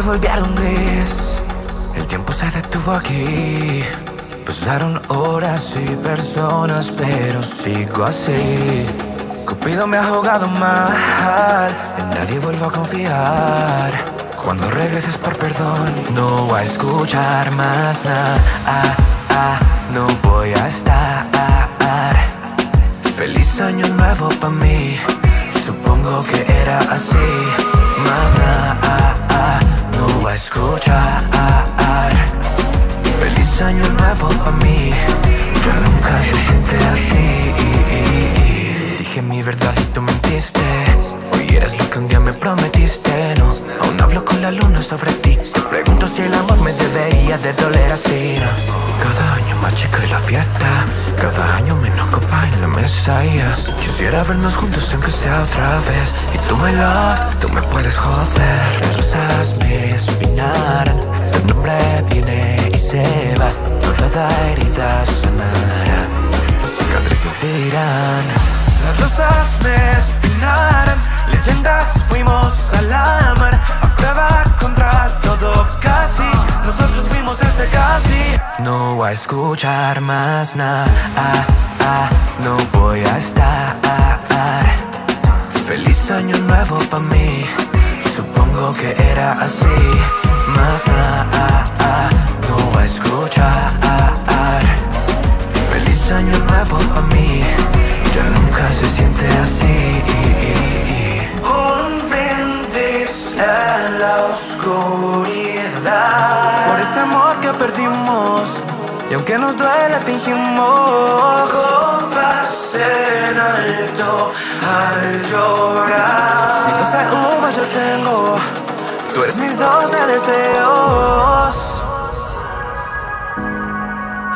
se volvieron gris. El tiempo se detuvo aquí. Pasaron horas y personas, pero sigo así. Cupido me ha jugado mal, en nadie vuelvo a confiar. Cuando regreses por perdón, no voy a escuchar más nada. Ah, ah, no voy a estar. Feliz año nuevo para mí. Supongo que era así. Nuevo para mí. Ya nunca se siente así. Dije mi verdad y tú mentiste. Hoy eres lo que un día me prometiste No, aún hablo con la luna sobre ti. Te pregunto si el amor me debería de doler así no. Cada año más chica y la fiesta. Cada año menos copa en la mesa ya. Quisiera vernos juntos aunque sea otra vez. Y tú me love, tú me puedes joder. Las rosas me Toda herida sanará Las cicatrices dirán las rosas me espinaron, leyendas fuimos a la mar, a prueba contra todo casi. Nosotros fuimos ese casi. No voy a escuchar más nada, no voy a estar. Feliz año nuevo para mí, supongo que era así. Más nada, no voy a escuchar. Por ese amor que perdimos. Y aunque nos duele, fingimos Copas en alto al llorar Si doce uvas yo tengo Tú eres mis doce deseos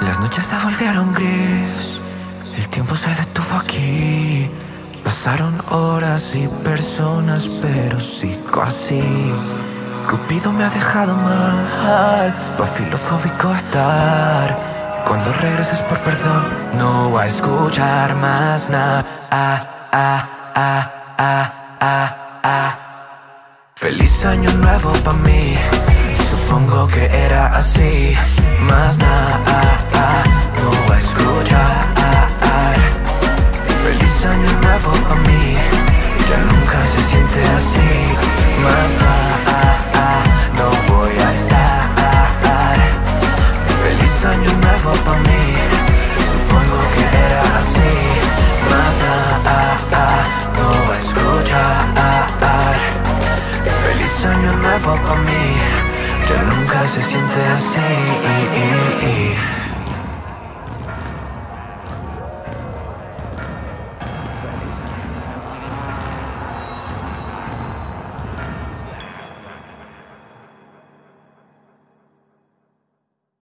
Las noches se volvieron gris el tiempo se detuvo aquí. Pasaron horas y personas, pero sigo así. Cupido me ha dejado mal, pa' filofóbico estar. Cuando regreses por perdón, no voy a escuchar más nada. Ah, ah, ah, ah, ah, ah. Feliz año nuevo pa' mí. Supongo que era así. Más nada, no voy a escuchar. Feliz año nuevo para mí Ya nunca se siente así Más nada, no voy a estar. Feliz año nuevo para mí. Supongo que era así. Más nada, no voy a escuchar. Feliz año nuevo para mí. Ya nunca se siente así